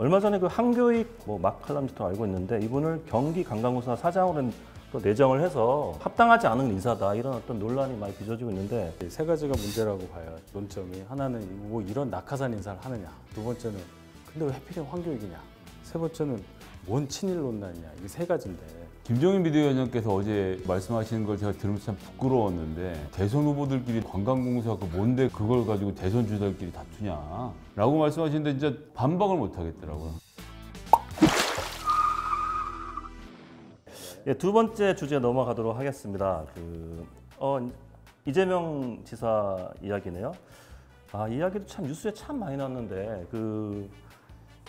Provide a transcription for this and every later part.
얼마 전에 그 한교익 뭐 막칼럼니스트 알고 있는데 이분을 경기 관광공사 사장으로 또 내정을 해서 합당하지 않은 인사다 이런 어떤 논란이 많이 빚어지고 있는데 세 가지가 문제라고 봐요. 논점이 하나는 뭐 이런 낙하산 인사를 하느냐. 두 번째는 근데 왜 하필이면 황교익이냐. 세 번째는 뭔 친일 논란이냐. 이게 세 가지인데 김정인 비대위원장께서 어제 말씀하시는 걸 제가 들으면서 참 부끄러웠는데 대선 후보들끼리 관광공사 그 뭔데 그걸 가지고 대선 주자들끼리 다투냐 라고 말씀하시는데 진짜 반박을 못 하겠더라고요. 예, 두 번째 주제 넘어가도록 하겠습니다. 그 어, 이재명 지사 이야기네요. 아 이야기도 참 뉴스에 참 많이 나왔는데 그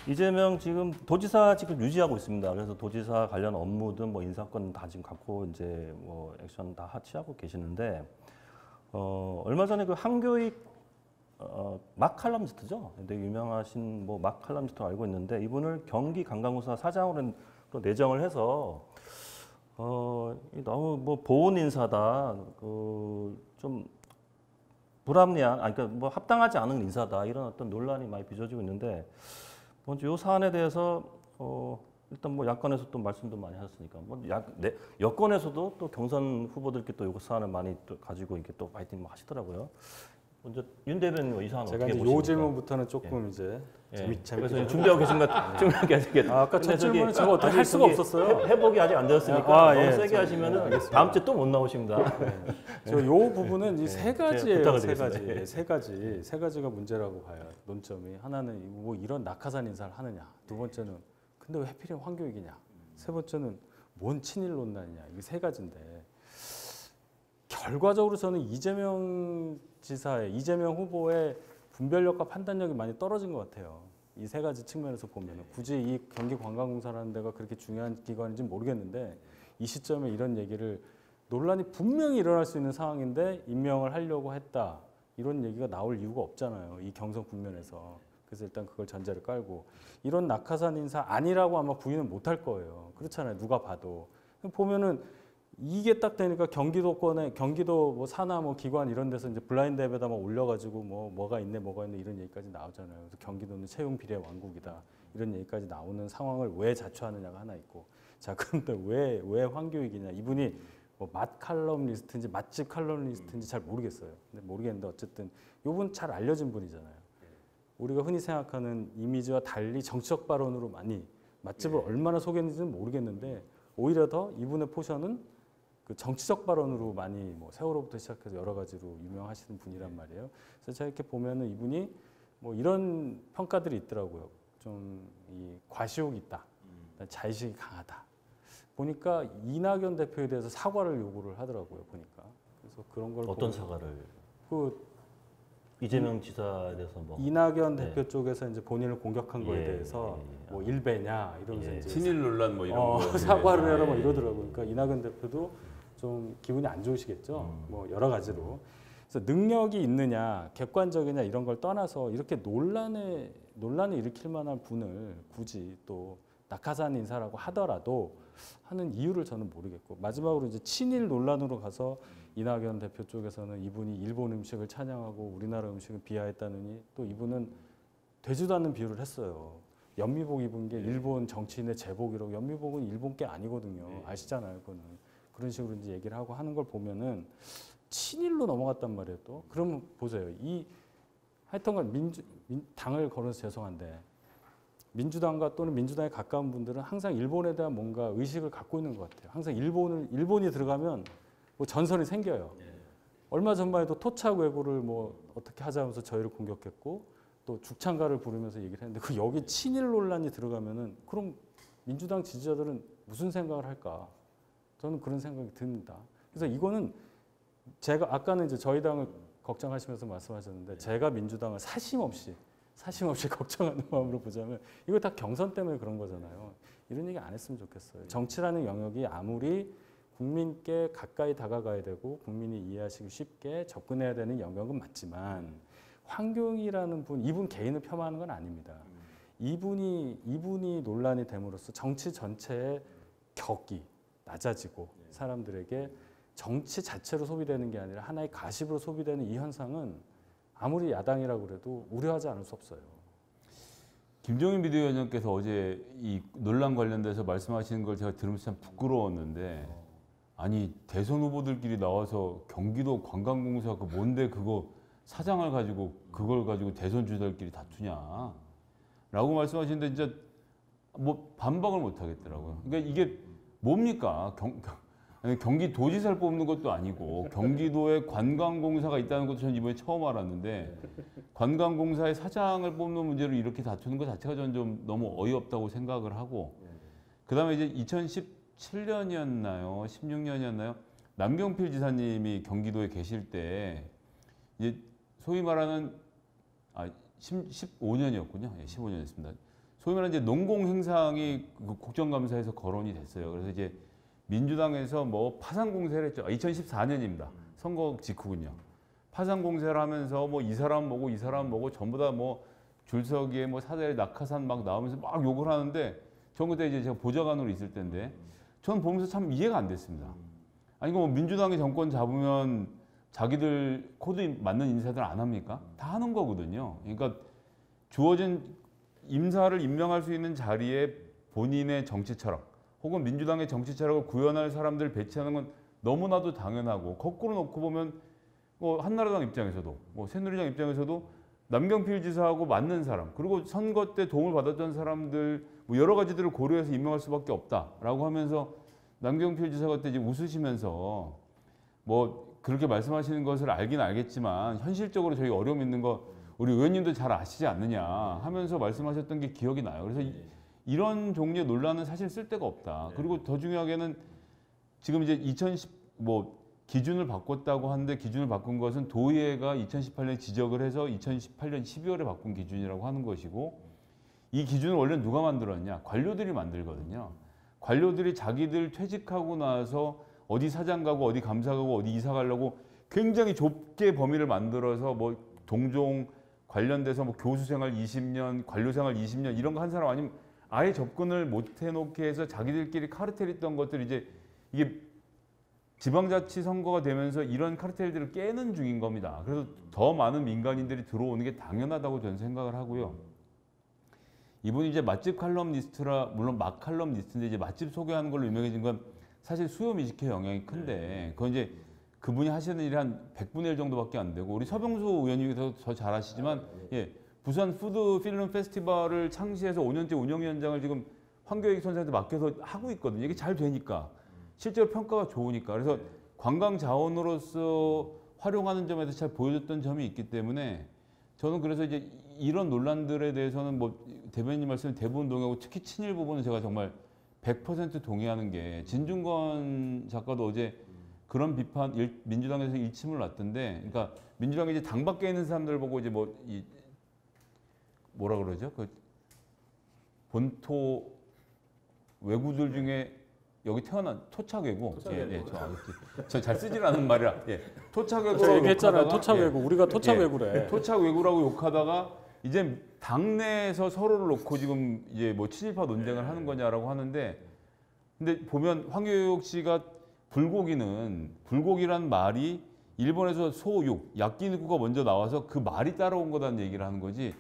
이재명 지금 도지사 지금 유지하고 있습니다. 그래서 도지사 관련 업무든 뭐 인사권 다 지금 갖고 이제 뭐 액션 다 하치하고 계시는데 어 얼마 전에 그 한교익 어, 막 칼럼니스트죠. 되게 유명하신 뭐막 칼럼니스트 알고 있는데 이분을 경기 관광공사 사장으로 또 내정을 해서 어, 이 너무 뭐 보온 인사다. 그좀 불합리한, 아니 그러니까 뭐 합당하지 않은 인사다. 이런 어떤 논란이 많이 빚어지고 있는데 먼저 이 사안에 대해서 어, 일단 뭐 야권에서 또 말씀도 많이 하셨으니까 뭐 야, 네, 여권에서도 또 경선 후보들께 또이 사안을 많이 또 가지고 이렇게 또 파이팅 하시더라고요. 먼저 윤 대변인 이 사안 제가 어떻게? 요 질문부터는 조금 이제 예. 재밌 재밌게 그래서 좀- 준비하고 계신 것 준비하고 계신 게 아, 아까 첫 질문은 제가 어떻게 할 수가 없었어요. 회- 회복이 아직 안 되었으니까 아, 너무 예, 세게 저- 하시면 다음 주에 또 못 나오십니다. 저요 부분은 이세 네, 가지예요. 부탁을 세. 가지, 세 가지, 세 가지가 문제라고 봐요. 논점이 하나는 뭐 이런 낙하산 인사를 하느냐. 두 번째는 근데 왜 하필이면 황교익이냐. 세 번째는 뭔 친일 논란이냐. 이게 세 가지인데 결과적으로 저는 이재명 지사의 이재명 후보의 분별력과 판단력이 많이 떨어진 것 같아요. 이 세 가지 측면에서 보면 굳이 이 경기관광공사라는 데가 그렇게 중요한 기관인지 는 모르겠는데 이 시점에 이런 얘기를 논란이 분명히 일어날 수 있는 상황인데 임명을 하려고 했다. 이런 얘기가 나올 이유가 없잖아요 이 경선 국면에서. 그래서 일단 그걸 전제를 깔고 이런 낙하산 인사 아니라고 아마 부인은 못할 거예요. 그렇잖아요 누가 봐도. 보면은 이게 딱 되니까 경기도권에 경기도 뭐 산하 뭐 기관 이런 데서 이제 블라인드 앱에다 막 올려가지고 뭐 뭐가 있네 뭐가 있네 이런 얘기까지 나오잖아요. 그래서 경기도는 채용 비례 왕국이다. 이런 얘기까지 나오는 상황을 왜 자초하느냐가 하나 있고. 자 그런데 왜 왜 황교익이냐. 이분이 뭐맛 칼럼니스트인지 맛집 칼럼니스트인지 잘 모르겠어요. 근데 모르겠는데 어쨌든 이분 잘 알려진 분이잖아요. 우리가 흔히 생각하는 이미지와 달리 정치적 발언으로 많이 맛집을 얼마나 소개했는지는 모르겠는데 오히려 더 이분의 포션은 그 정치적 발언으로 많이 뭐 세월호부터 시작해서 여러 가지로 유명하시는 분이란 말이에요. 그래서 제가 이렇게 보면은 이분이 뭐 이런 평가들이 있더라고요. 좀 이 과시욕이 있다. 자의식이 강하다. 보니까 이낙연 대표에 대해서 사과를 요구를 하더라고요. 보니까 그래서 그런 걸 어떤 사과를 그 이재명 지사에 대해서 뭐 이낙연 네. 대표 쪽에서 이제 본인을 공격한 거에 예, 대해서 예, 예. 뭐 일배냐 이러면서 예. 이제 친일 논란 뭐 이런 어, 거 사과를 네. 해라 뭐 이러더라고요. 그러니까 이낙연 대표도 좀 기분이 안 좋으시겠죠. 음. 뭐 여러 가지로. 그래서 능력이 있느냐, 객관적이냐 이런 걸 떠나서 이렇게 논란에 논란을 일으킬 만한 분을 굳이 또 낙하산 인사라고 하더라도 하는 이유를 저는 모르겠고 마지막으로 이제 친일 논란으로 가서 이낙연 대표 쪽에서는 이분이 일본 음식을 찬양하고 우리나라 음식을 비하했다느니 또 이분은 되지도 않는 비유를 했어요. 연미복 입은 게 일본 정치인의 제복이라고 연미복은 일본 게 아니거든요. 아시잖아요, 그거는. 그런 식으로 이제 얘기를 하고 하는 걸 보면은 친일로 넘어갔단 말이에요, 또. 그러면 보세요. 이 하여튼간 민주 민- 당을 걸어서 죄송한데 민주당과 또는 민주당에 가까운 분들은 항상 일본에 대한 뭔가 의식을 갖고 있는 것 같아요. 항상 일본을 일본이 들어가면 뭐 전선이 생겨요. 얼마 전만 해도 토착 외구를 뭐 어떻게 하자면서 저희를 공격했고 또 죽창가를 부르면서 얘기를 했는데 그 여기 친일 논란이 들어가면은 그럼 민주당 지지자들은 무슨 생각을 할까? 저는 그런 생각이 듭니다. 그래서 이거는 제가 아까는 이제 저희 당을 걱정하시면서 말씀하셨는데 제가 민주당을 사심 없이 사심 없이 걱정하는 마음으로 보자면 이거 다 경선 때문에 그런 거잖아요. 이런 얘기 안 했으면 좋겠어요. 정치라는 영역이 아무리 국민께 가까이 다가가야 되고 국민이 이해하시기 쉽게 접근해야 되는 영역은 맞지만 황교익이라는 분 이분 개인을 폄하하는 건 아닙니다. 이분이 이분이 논란이 됨으로써 정치 전체의 격이 낮아지고 사람들에게 정치 자체로 소비되는 게 아니라 하나의 가십으로 소비되는 이 현상은 아무리 야당이라고 그래도 우려하지 않을 수 없어요. 김종인 비대위원장께서 어제 이 논란 관련돼서 말씀하시는 걸 제가 들으면서 참 부끄러웠는데 아니 대선 후보들끼리 나와서 경기도 관광공사 그 뭔데 그거 사장을 가지고 그걸 가지고 대선 주자들끼리 다투냐 라고 말씀하시는데 진짜 뭐 반박을 못 하겠더라고요. 그러니까 이게 뭡니까? 경, 경기도지사를 뽑는 것도 아니고 경기도에 관광공사가 있다는 것도 저는 이번에 처음 알았는데 관광공사의 사장을 뽑는 문제로 이렇게 다투는 것 자체가 저는 좀 너무 어이없다고 생각을 하고 그 다음에 이제 2017년이었나요? 16년이었나요? 남경필 지사님이 경기도에 계실 때 이제 소위 말하는 아 15년이었군요. 예, 15년이었습니다. 소위 말하는 이제 농공 행상이 그 국정감사에서 거론이 됐어요. 그래서 이제 민주당에서 뭐 파상 공세를 했죠. 2014년입니다. 선거 직후군요. 파상 공세를 하면서 뭐 이 사람 뭐고 이 사람 뭐고 전부 다 뭐 줄서기에 뭐 사다리 낙하산 막 나오면서 막 욕을 하는데 전 그때 이제 제가 보좌관으로 있을 때인데 저는 보면서 참 이해가 안 됐습니다. 아니 이거 뭐 민주당이 정권 잡으면 자기들 코드 맞는 인사들 안 합니까? 다 하는 거거든요. 그러니까 주어진 인사를 임명할 수 있는 자리에 본인의 정치 철학 혹은 민주당의 정치 철학을 구현할 사람들 배치하는 건 너무나도 당연하고 거꾸로 놓고 보면 뭐 한나라당 입장에서도 뭐 새누리당 입장에서도 남경필 지사하고 맞는 사람 그리고 선거 때 도움을 받았던 사람들 뭐 여러 가지들을 고려해서 임명할 수밖에 없다라고 하면서 남경필 지사 그때 이제 웃으시면서 뭐 그렇게 말씀하시는 것을 알긴 알겠지만 현실적으로 저희 어려움 있는 거 우리 의원님도 잘 아시지 않느냐 하면서 말씀하셨던 게 기억이 나요. 그래서 이, 이런 종류의 논란은 사실 쓸데가 없다. 그리고 더 중요하게는 지금 이제 2010뭐 기준을 바꿨다고 하는데 기준을 바꾼 것은 도의회가 2018년에 지적을 해서 2018년 12월에 바꾼 기준이라고 하는 것이고 이 기준을 원래 누가 만들었냐? 관료들이 만들거든요. 관료들이 자기들 퇴직하고 나서 어디 사장 가고 어디 감사 가고 어디 이사 가려고 굉장히 좁게 범위를 만들어서 뭐 동종 관련돼서 뭐 교수 생활 20년, 관료 생활 20년 이런 거 한 사람 아니면 아예 접근을 못 해놓게 해서 자기들끼리 카르텔 있던 것들이 이제 이게 지방자치 선거가 되면서 이런 카르텔들을 깨는 중인 겁니다. 그래서 더 많은 민간인들이 들어오는 게 당연하다고 저는 생각을 하고요. 이분이 이제 맛집 칼럼니스트라 물론 맛 칼럼니스트인데 이제 맛집 소개하는 걸로 유명해진 건 사실 수요 미식회 영향이 큰데 그건 이제 그분이 하시는 일이 한 100분의 1 정도밖에 안 되고 우리 서병수 의원님이 더, 더 잘하시지만 예, 부산 푸드 필름 페스티벌을 창시해서 5년째 운영 위원장을 지금 황교익 선생한테 맡겨서 하고 있거든요. 이게 잘 되니까. 실제로 평가가 좋으니까. 그래서 관광 자원으로서 활용하는 점에서 잘 보여줬던 점이 있기 때문에 저는 그래서 이제 이런 논란들에 대해서는 뭐 대변인 말씀 대부분 동의하고 특히 친일 부분은 제가 정말 100% 동의하는 게 진중권 작가도 어제 그런 비판 일, 민주당에서 일침을 놨던데 그러니까 민주당이 이제 당 밖에 있는 사람들 보고 이제 뭐 이 뭐라 그러죠? 그 본토 외구들 중에 여기 태어난 토착 외구. 예, 예, 저 잘 쓰질 않은 말이라. 예. 토착 외구. 제가 얘기했잖아요. 토착 외구. 우리가 토착 예. 외구래. 토착 외구라고 욕하다가 이제 당내에서 서로를 놓고 지금 이제 뭐 친일파 논쟁을 하는 거냐라고 하는데 근데 보면 황교익 씨가 불고기는 불고기란 말이 일본에서 소육 야끼니쿠가 먼저 나와서 그 말이 따라온 거다는 얘기를 하는 거지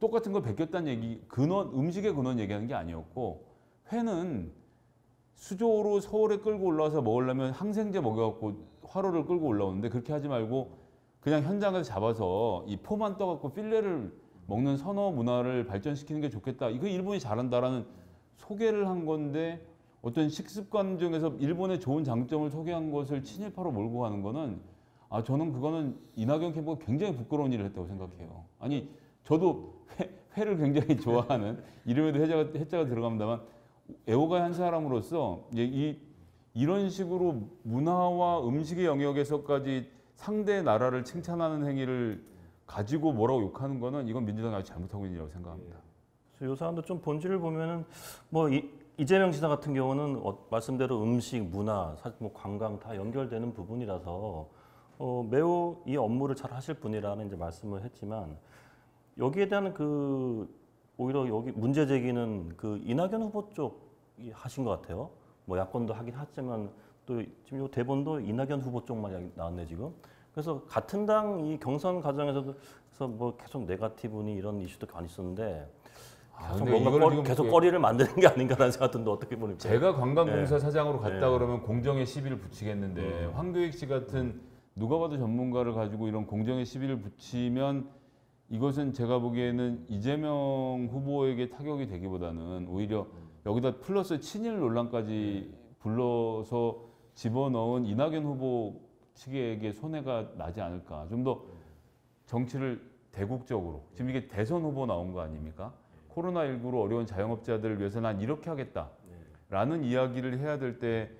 똑같은 걸 베꼈다는 얘기 근원 음식의 근원 얘기하는 게 아니었고 회는 수조로 서울에 끌고 올라와서 먹으려면 항생제 먹여갖고 화로를 끌고 올라오는데 그렇게 하지 말고 그냥 현장에서 잡아서 이 포만 떠갖고 필레를 먹는 선어 문화를 발전시키는 게 좋겠다. 이거 일본이 잘한다라는 소개를 한 건데 어떤 식습관 중에서 일본의 좋은 장점을 소개한 것을 친일파로 몰고 가는 거는 아 저는 그거는 이낙연 캠프가 굉장히 부끄러운 일을 했다고 생각해요. 아니 저도 회, 회를 굉장히 좋아하는 이름에도 해자가, 해자가 들어갑니다만 애호가의 한 사람으로서 이제 이 이런 식으로 문화와 음식의 영역에서까지 상대 나라를 칭찬하는 행위를 가지고 뭐라고 욕하는 거는 이건 민주당이 아주 잘못하고 있는 일이라고 생각합니다. 그래서 이 사람도 좀 본질을 보면은 뭐 이, 이재명 지사 같은 경우는 어, 말씀대로 음식, 문화, 사실 뭐 관광 다 연결되는 부분이라서 어, 매우 이 업무를 잘 하실 분이라는 이제 말씀을 했지만 여기에 대한 그 오히려 여기 문제 제기는 그 이낙연 후보 쪽이 하신 것 같아요. 뭐 야권도 하긴 하지만 또 지금 요 대본도 이낙연 후보 쪽만 나왔네 지금. 그래서 같은 당 이 경선 과정에서도 그래서 뭐 계속 네가티브니 이런 이슈도 많이 있었는데 아, 계속 뭔가 꺼- 계속 이게 거리를 만드는 게 아닌가라는 생각 드는데 어떻게 보면 제가 관광공사 사장으로 갔다 네. 그러면 공정의 시비를 붙이겠는데 음. 황교익 씨 같은 누가 봐도 전문가를 가지고 이런 공정의 시비를 붙이면 이것은 제가 보기에는 이재명 후보에게 타격이 되기보다는 오히려 여기다 플러스 친일 논란까지 불러서 집어넣은 이낙연 후보 측에게 손해가 나지 않을까. 좀 더 정치를 대국적으로 지금 이게 대선 후보 나온 거 아닙니까? 코로나19로 어려운 자영업자들을 위해서 난 이렇게 하겠다. 라는 이야기를 해야 될 때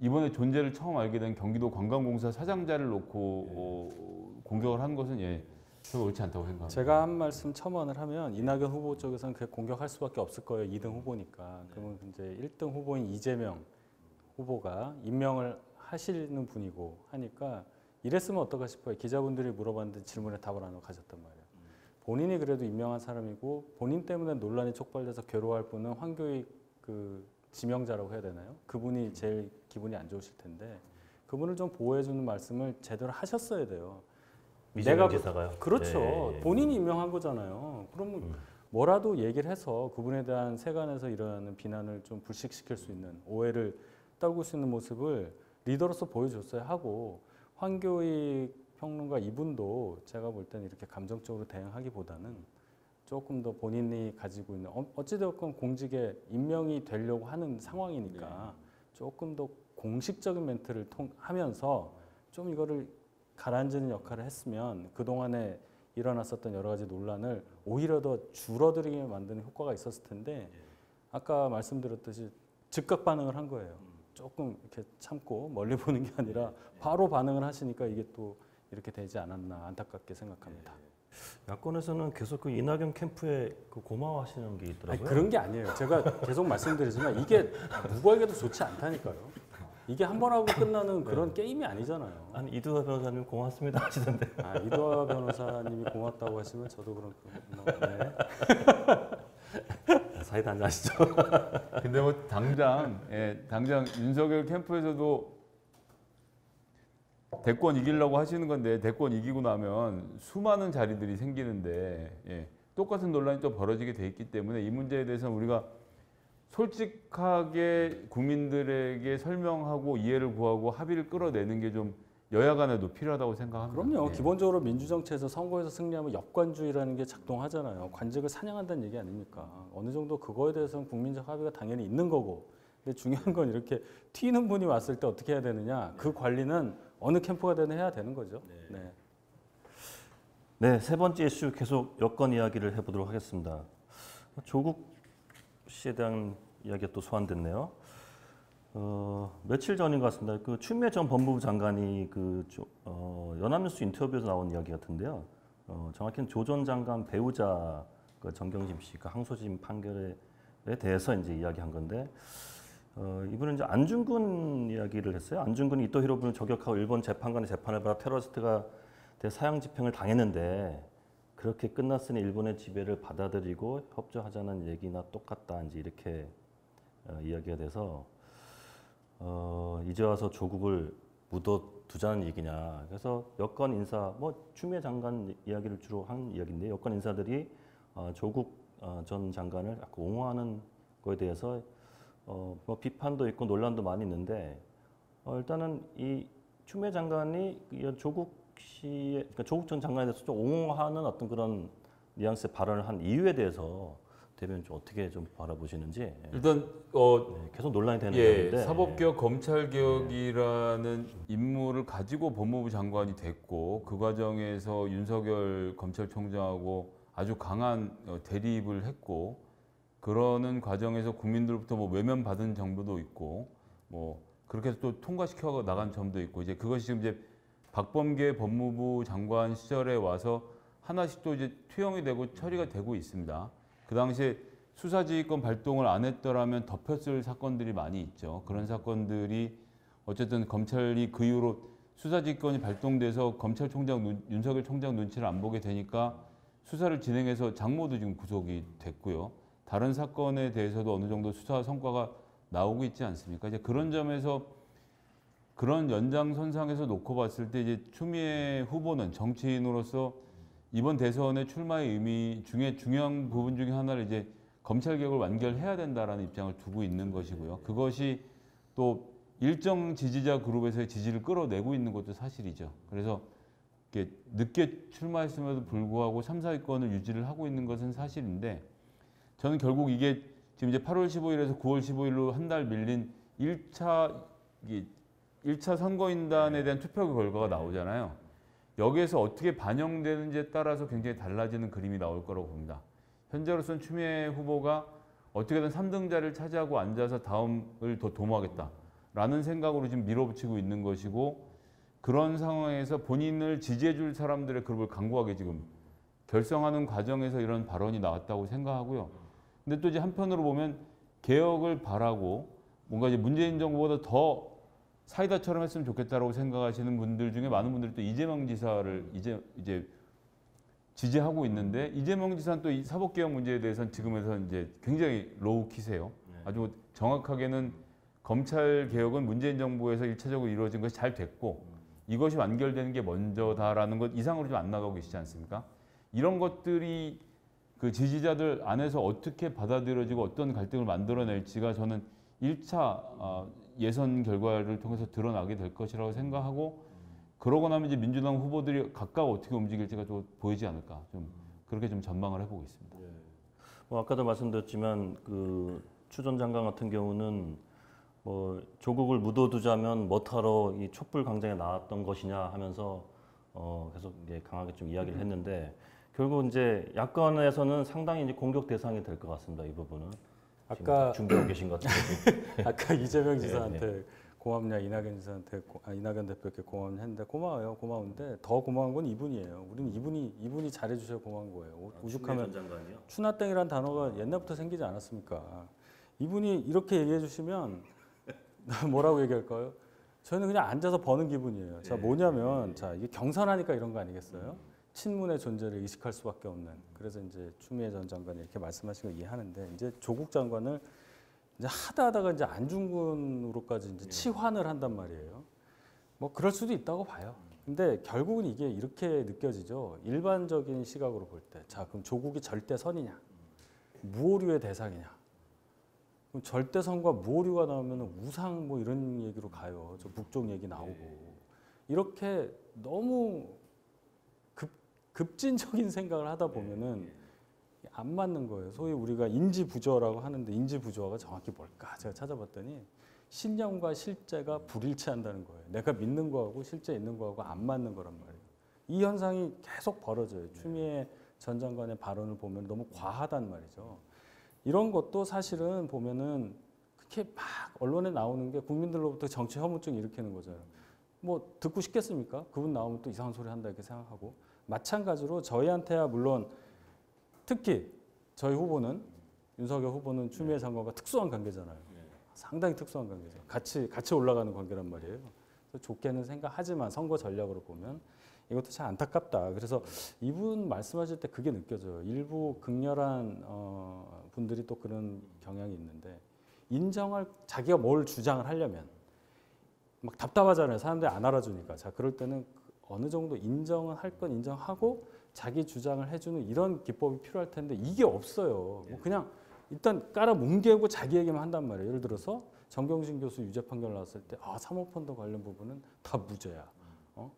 이번에 존재를 처음 알게 된 경기도 관광공사 사장자를 놓고 어, 공격을 한 것은 예, 별로 옳지 않다고 생각합니다. 제가 한 말씀 첨언을 하면 이낙연 후보 쪽에서는 그 공격할 수밖에 없을 거예요. 2등 후보니까. 그러면 이제 1등 후보인 이재명 후보가 임명을 하시는 분이고 하니까 이랬으면 어떨까 싶어요. 기자분들이 물어봤는데 질문에 답을 안 하고 가셨단 말이에요. 본인이 그래도 임명한 사람이고 본인 때문에 논란이 촉발돼서 괴로워할 분은 황교익 그 지명자라고 해야 되나요? 그분이 제일 기분이 안 좋으실 텐데 그분을 좀 보호해주는 말씀을 제대로 하셨어야 돼요. 내가 지사가요. 그렇죠. 네, 예. 본인이 임명한 거잖아요. 그러면 음. 뭐라도 얘기를 해서 그분에 대한 세간에서 일어나는 비난을 좀 불식시킬 수 있는 오해를 떨굴 수 있는 모습을 리더로서 보여줬어야 하고 황교익 평론가 이분도 제가 볼 때는 이렇게 감정적으로 대응하기보다는 조금 더 본인이 가지고 있는 어- 어찌되었건 공직에 임명이 되려고 하는 상황이니까 조금 더 공식적인 멘트를 통, 하면서 좀 이거를 가라앉히는 역할을 했으면 그동안에 일어났었던 여러 가지 논란을 오히려 더 줄어들게 만드는 효과가 있었을 텐데 아까 말씀드렸듯이 즉각 반응을 한 거예요. 조금 이렇게 참고 멀리 보는 게 아니라 바로 반응을 하시니까 이게 또 이렇게 되지 않았나 안타깝게 생각합니다. 야권에서는 계속 그 이낙연 캠프에 그 고마워하시는 게 아니, 있더라고요. 그런 게 아니에요. 제가 계속 말씀드리지만 이게 누구에게도 좋지 않다니까요. 이게 한 번 하고 끝나는 그런 게임이 아니잖아요. 아니 이두화 변호사님 고맙습니다 하시던데. 아, 이도하 변호사님이 고맙다고 하시면 저도 그럼 그- 뭐, 네. 사이다 한잔 하시죠. 근데 뭐 당장 예, 당장 윤석열 캠프에서도 대권 이기려고 하시는 건데 대권 이기고 나면 수많은 자리들이 생기는데 예, 똑같은 논란이 또 벌어지게 돼 있기 때문에 이 문제에 대해서는 우리가 솔직하게 국민들에게 설명하고 이해를 구하고 합의를 끌어내는 게 좀 여야 간에도 필요하다고 생각합니다. 그럼요. 예. 기본적으로 민주정치에서 선거에서 승리하면 역관주의라는 게 작동하잖아요. 관직을 사냥한다는 얘기 아닙니까? 어느 정도 그거에 대해서는 국민적 합의가 당연히 있는 거고. 근데 중요한 건 이렇게 튀는 분이 왔을 때 어떻게 해야 되느냐. 그 관리는 어느 캠프가 되든 해야 되는 거죠. 네. 네, 세 번째 이슈 계속 여권 이야기를 해보도록 하겠습니다. 조국 씨에 대한 이야기가 또 소환됐네요. 어, 며칠 전인 것 같습니다. 그 추미애 전 법무부 장관이 그 조- 어, 연합뉴스 인터뷰에서 나온 이야기 같은데요. 어, 정확히는 조 전 장관 배우자 그 정경심 씨그 항소심 판결에 대해서 이제 이야기한 건데 어, 이분은 이제 안중근 이야기를 했어요. 안중근이 이토 히로부를 저격하고 일본 재판관의 재판을 받아 테러리스트가 대 사형 집행을 당했는데 그렇게 끝났으니 일본의 지배를 받아들이고 협조하자는 얘기나 똑같다 이제 이렇게 어, 이야기가 돼서 어, 이제 와서 조국을 묻어두자는 얘기냐. 그래서 여권 인사 뭐 추미애 장관 이야기를 주로 한 이야기인데 여권 인사들이 어, 조국 어, 전 장관을 옹호하는 거에 대해서 어, 뭐 비판도 있고 논란도 많이 있는데 어, 일단은 이 추미애 장관이 이 조국 씨의 그러니까 조국 전 장관에 대해서 좀 옹호하는 어떤 그런 뉘앙스의 발언을 한 이유에 대해서 대변인 좀 어떻게 좀 바라보시는지 예. 일단 어, 네, 계속 논란이 되는 예, 건데 사법개혁, 검찰개혁이라는 임무를 가지고 법무부 장관이 됐고 그 과정에서 윤석열 검찰총장하고 아주 강한 어, 대립을 했고 그러는 과정에서 국민들로부터 뭐 외면 받은 정도도 있고 뭐 그렇게 해서 또 통과시켜 나간 점도 있고 이제 그것이 지금 이제 박범계 법무부 장관 시절에 와서 하나씩 또 이제 투영이 되고 처리가 되고 있습니다. 그 당시에 수사지휘권 발동을 안 했더라면 덮였을 사건들이 많이 있죠. 그런 사건들이 어쨌든 검찰이 그 이후로 수사지휘권이 발동돼서 검찰총장 눈, 윤석열 총장 눈치를 안 보게 되니까 수사를 진행해서 장모도 지금 구속이 됐고요. 다른 사건에 대해서도 어느 정도 수사 성과가 나오고 있지 않습니까? 이제 그런 점에서 그런 연장선상에서 놓고 봤을 때 이제 추미애 후보는 정치인으로서 이번 대선의 출마의 의미 중에 중요한 부분 중에 하나를 이제 검찰 개혁을 완결해야 된다라는 입장을 두고 있는 것이고요. 그것이 또 일정 지지자 그룹에서의 지지를 끌어내고 있는 것도 사실이죠. 그래서 늦게 출마했음에도 불구하고 3, 4위권을 유지를 하고 있는 것은 사실인데 저는 결국 이게 지금 이제 8월 15일에서 9월 15일로 한 달 밀린 1차 이게 1차 선거인단에 대한 투표 결과가 나오잖아요. 여기에서 어떻게 반영되는지에 따라서 굉장히 달라지는 그림이 나올 거라고 봅니다. 현재로서는 추미애 후보가 어떻게든 3등 자리를 차지하고 앉아서 다음을 더 도모하겠다라는 생각으로 지금 밀어붙이고 있는 것이고 그런 상황에서 본인을 지지해 줄 사람들의 그룹을 강고하게 지금 결성하는 과정에서 이런 발언이 나왔다고 생각하고요. 근데 또 이제 한편으로 보면 개혁을 바라고 뭔가 이제 문재인 정부보다 더 사이다처럼 했으면 좋겠다라고 생각하시는 분들 중에 많은 분들이 또 이재명 지사를 이제 이제 지지하고 있는데 이재명 지사는 또 이 사법개혁 문제에 대해서는 지금에서 이제 굉장히 low-key세요. 아주 정확하게는 검찰 개혁은 문재인 정부에서 일차적으로 이루어진 것이 잘 됐고 이것이 완결되는 게 먼저다라는 것 이상으로 좀 안 나가고 계시지 않습니까? 이런 것들이 그 지지자들 안에서 어떻게 받아들여지고 어떤 갈등을 만들어낼지가 저는 1차 예선 결과를 통해서 드러나게 될 것이라고 생각하고 그러고 나면 이제 민주당 후보들이 각각 어떻게 움직일지가 좀 보이지 않을까 좀 그렇게 좀 전망을 해보고 있습니다. 뭐 아까도 말씀드렸지만 그 추전 장관 같은 경우는 뭐 조국을 묻어두자면 뭐하러 이 촛불 광장에 나왔던 것이냐 하면서 어 계속 이제 강하게 좀 이야기를 했는데 결국 이제 야권에서는 상당히 이제 공격 대상이 될 것 같습니다. 이 부분은 아까 준비하고 계신 것 같은데 아까 이재명 네, 지사한테 고맙냐 이낙연 지사한테 고, 아, 이낙연 대표께 고맙했는데 고마워요 고마운데 더 고마운 건 이분이에요. 우리는 이분이 이분이 잘해주셔서 고마운 거예요. 오- 오죽하면. 추나땡이란 단어가 옛날부터 생기지 않았습니까? 이분이 이렇게 얘기해 주시면 뭐라고 얘기할까요? 저는 그냥 앉아서 버는 기분이에요. 자 뭐냐면 자 이게 경선하니까 이런 거 아니겠어요? 친문의 존재를 의식할 수밖에 없는. 그래서 이제 추미애 전 장관이 이렇게 말씀하신 거 이해하는데 이제 조국 장관을 이제 하다 하다가 이제 안중근으로까지 이제 치환을 한단 말이에요. 뭐 그럴 수도 있다고 봐요. 근데 결국은 이게 이렇게 느껴지죠. 일반적인 시각으로 볼 때. 자, 그럼 조국이 절대 선이냐? 무오류의 대상이냐? 그럼 절대 선과 무오류가 나오면 우상 뭐 이런 얘기로 가요. 저 북쪽 얘기 나오고. 이렇게 너무 급, 급진적인 생각을 하다 보면은 안 맞는 거예요. 소위 우리가 인지 부조라고 하는데 인지 부조화가 정확히 뭘까? 제가 찾아봤더니 신념과 실제가 불일치한다는 거예요. 내가 믿는 거하고 실제 있는 거하고 안 맞는 거란 말이에요. 이 현상이 계속 벌어져요. 추미애 전 장관의 발언을 보면 너무 과하단 말이죠. 이런 것도 사실은 보면은 그렇게 막 언론에 나오는 게 국민들로부터 정치 혐오증 일으키는 거잖아요. 뭐 듣고 싶겠습니까? 그분 나오면 또 이상한 소리 한다 이렇게 생각하고 마찬가지로 저희한테야 물론 특히 저희 후보는 윤석열 후보는 추미애 장관과 특수한 관계잖아요. 상당히 특수한 관계죠. 같이 같이 올라가는 관계란 말이에요. 좋게는 생각하지만 선거 전략으로 보면 이것도 참 안타깝다. 그래서 이분 말씀하실 때 그게 느껴져요. 일부 극렬한 어, 분들이 또 그런 경향이 있는데 인정할 자기가 뭘 주장을 하려면 막 답답하잖아요. 사람들이 안 알아주니까. 자 그럴 때는 그 어느 정도 인정을 할건 인정하고 자기 주장을 해주는 이런 기법이 필요할 텐데 이게 없어요. 뭐 그냥 일단 깔아 뭉개고 자기 얘기만 한단 말이에요. 예를 들어서 정경심 교수 유죄 판결 나왔을 때 아, 사모펀드 관련 부분은 다 무죄야. 어?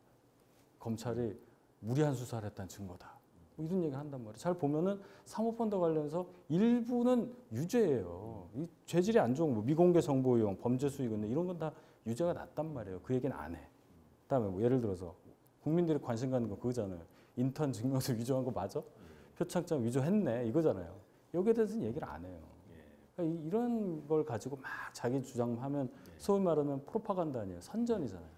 검찰이 무리한 수사를 했다는 증거다. 뭐 이런 얘기를 한단 말이에요. 잘 보면은 사모펀드 관련해서 일부는 유죄예요. 이 죄질이 안 좋은 거, 미공개 정보 이용, 범죄 수익 은데 이런 건 다 유죄가 났단 말이에요. 그 얘기는 안 해. 그다음에 뭐 예를 들어서 국민들이 관심 갖는 거 그거잖아요. 인턴 증명서 위조한 거 맞아? 표창장 위조했네 이거잖아요. 여기에 대해서는 얘기를 안 해요. 그러니까 이- 이런 걸 가지고 막 자기 주장하면 소위 말하면 프로파간다 아니에요. 선전이잖아요.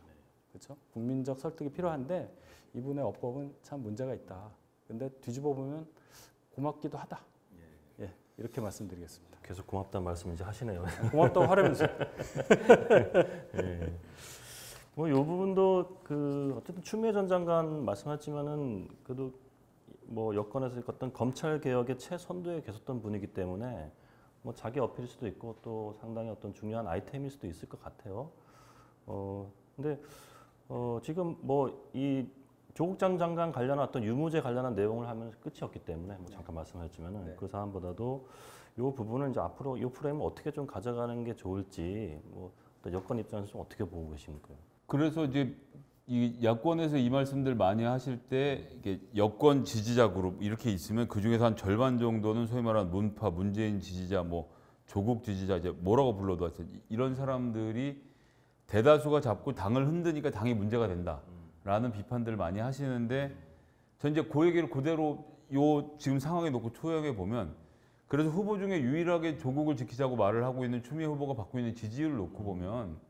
그렇죠? 국민적 설득이 필요한데 이분의 어법은 참 문제가 있다. 근데 뒤집어 보면 고맙기도 하다. 예, 이렇게 말씀드리겠습니다. 계속 고맙다는 말씀 이제 하시네요. 고맙다고 하려면서 예. 뭐이 부분도 그 어쨌든 추미애 전 장관 말씀하셨지만은 그래도 뭐 여권에서 어떤 검찰 개혁의 최선두에 계셨던 분이기 때문에 뭐 자기 어필일 수도 있고 또 상당히 어떤 중요한 아이템일 수도 있을 것 같아요. 어 근데 어 지금 뭐 이 조국 전 장관 관련한 어떤 유무죄 관련한 내용을 하면 끝이었기 때문에 뭐 잠깐 말씀하셨지만은 네. 그 사안보다도 이 부분을 이제 앞으로 이 프레임을 어떻게 좀 가져가는 게 좋을지 뭐또 여권 입장에서 좀 어떻게 보고 계십니까? 그래서 이제 이 야권에서 이 말씀들 많이 하실 때 이게 여권 지지자 그룹 이렇게 있으면 그 중에서 한 절반 정도는 소위 말하는 문파 문재인 지지자 뭐 조국 지지자 이제 뭐라고 불러도 하여튼 이런 사람들이 대다수가 잡고 당을 흔드니까 당이 문제가 된다라는 비판들을 많이 하시는데 전 이제 그 얘기를 그대로 요 지금 상황에 놓고 초역해 보면 그래서 후보 중에 유일하게 조국을 지키자고 말을 하고 있는 추미애 후보가 받고 있는 지지율을 놓고 보면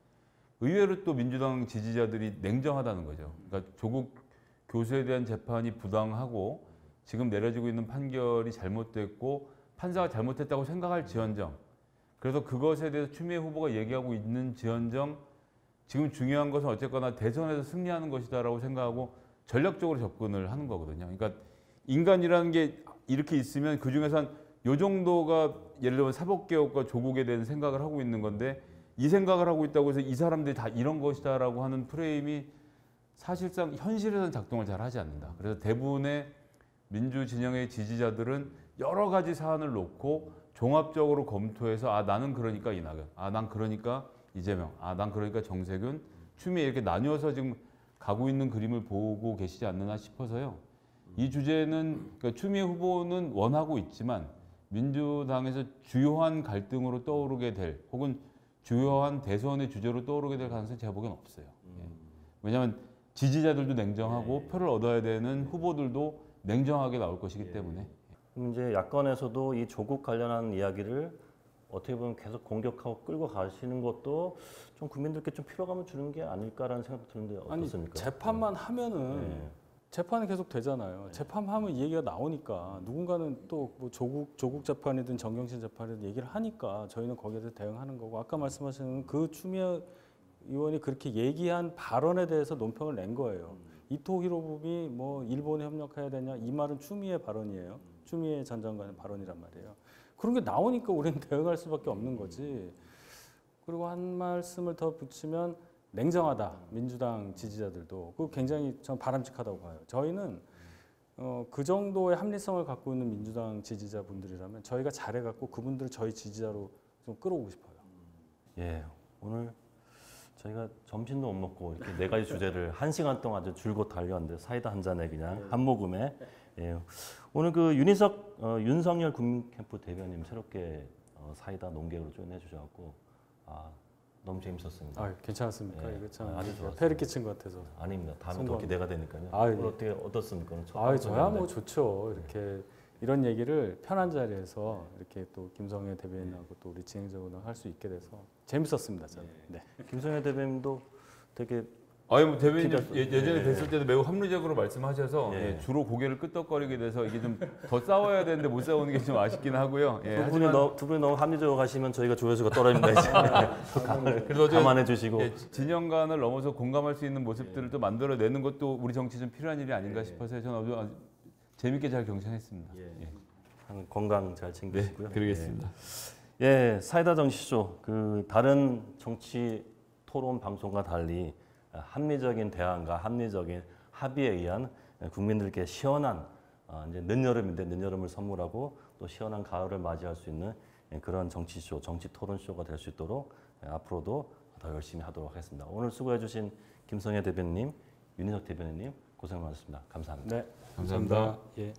의외로 또 민주당 지지자들이 냉정하다는 거죠. 그러니까 조국 교수에 대한 재판이 부당하고 지금 내려지고 있는 판결이 잘못됐고 판사가 잘못했다고 생각할 지언정 그래서 그것에 대해서 추미애 후보가 얘기하고 있는 지언정 지금 중요한 것은 어쨌거나 대선에서 승리하는 것이다라고 생각하고 전략적으로 접근을 하는 거거든요. 그러니까 인간이라는 게 이렇게 있으면 그 중에서 한 요 정도가 예를 들면 사법개혁과 조국에 대한 생각을 하고 있는 건데 이 생각을 하고 있다고 해서 이 사람들이 다 이런 것이다라고 하는 프레임이 사실상 현실에서는 작동을 잘 하지 않는다. 그래서 대부분의 민주 진영의 지지자들은 여러 가지 사안을 놓고 종합적으로 검토해서 아 나는 그러니까 이낙연, 아 난 그러니까 이재명, 아 난 그러니까 정세균, 추미애 이렇게 나뉘어서 지금 가고 있는 그림을 보고 계시지 않느나 싶어서요. 이 주제는 그러니까 추미애 후보는 원하고 있지만 민주당에서 주요한 갈등으로 떠오르게 될 혹은 주요한 대선의 주제로 떠오르게 될 가능성이 제가 보기엔 없어요. 예. 왜냐하면 지지자들도 냉정하고 표를 얻어야 되는 후보들도 냉정하게 나올 것이기 때문에 그럼 이제 야권에서도 이 조국 관련한 이야기를 어떻게 보면 계속 공격하고 끌고 가시는 것도 좀 국민들께 좀 피로감을 주는 게 아닐까라는 생각도 드는데 아니 어떻습니까? 재판만 하면은 네. 재판이 계속 되잖아요. 재판하면 이 얘기가 나오니까 누군가는 또 뭐 조국 조국 재판이든 정경심 재판이든 얘기를 하니까 저희는 거기에 대해서 대응하는 거고 아까 말씀하신 그 추미애 의원이 그렇게 얘기한 발언에 대해서 논평을 낸 거예요. 이토 히로부미 뭐 일본에 협력해야 되냐 이 말은 추미애 발언이에요. 추미애 전 장관의 발언이란 말이에요. 그런 게 나오니까 우리는 대응할 수밖에 없는 거지. 그리고 한 말씀을 더 붙이면 냉정하다 민주당 지지자들도. 그 굉장히 전 바람직하다고 봐요. 저희는 어, 그 정도의 합리성을 갖고 있는 민주당 지지자분들이라면 저희가 잘해갖고 그분들을 저희 지지자로 좀 끌어오고 싶어요. 예, 오늘 저희가 점심도 못 먹고 이렇게 네 가지 주제를 한 시간 동안 아주 줄곧 달려왔는데 사이다 한 잔에 그냥 한 모금에. 예, 오늘 그 윤희석 어, 윤석열 국민캠프 대변인 새롭게 어, 사이다 농객으로 조인해 주셔갖고 아 너무 재밌었습니다. 아, 괜찮았습니까? 예, 이거 참 아주 좋았어요. 폐를 끼친 것 같아서. 아닙니다. 다음에 또 성공. 기대가 되니까요. 아, 오늘 예. 어떻게 어떻습니까? 아. 저야 뭐 좋죠. 이렇게 이런 얘기를 편한 자리에서 이렇게 또 김성애 대변인하고 또 우리 진행자분하고 할수 있게 돼서 재밌었습니다. 저는. 네. 김성현 대변인도 되게 아니 뭐 대변인 예, 예전에 예. 뵀을 때도 매우 합리적으로 말씀하셔서 예. 예, 주로 고개를 끄덕거리게 돼서 이게 좀 더 싸워야 되는데 못 싸우는 게 좀 아쉽긴 하고요. 예, 두 분이 하지만 너, 두 분이 너무 합리적으로 가시면 저희가 조회수가 떨어집니다 이제 그래도 어제 감안해 주시고 예, 진영간을 넘어서 공감할 수 있는 모습들을 또 만들어내는 것도 우리 정치 좀 필요한 일이 아닌가 싶어서 저는 아주 아주 재밌게 잘 경청했습니다. 예. 예. 한 건강 잘 챙기시고요. 그러겠습니다. 예, 예, 사이다 정치쇼 그 다른 정치 토론 방송과 달리 합리적인 대안과 합리적인 합의에 의한 국민들께 시원한 아, 이제 늦여름인데 늦여름을 선물하고 또 시원한 가을을 맞이할 수 있는 예, 그런 정치쇼, 정치 토론쇼가 될 수 있도록 예, 앞으로도 더 열심히 하도록 하겠습니다. 오늘 수고해 주신 김성애 대변인, 윤희석 대변인님 고생 많으셨습니다. 감사합니다. 네. 감사합니다. 예.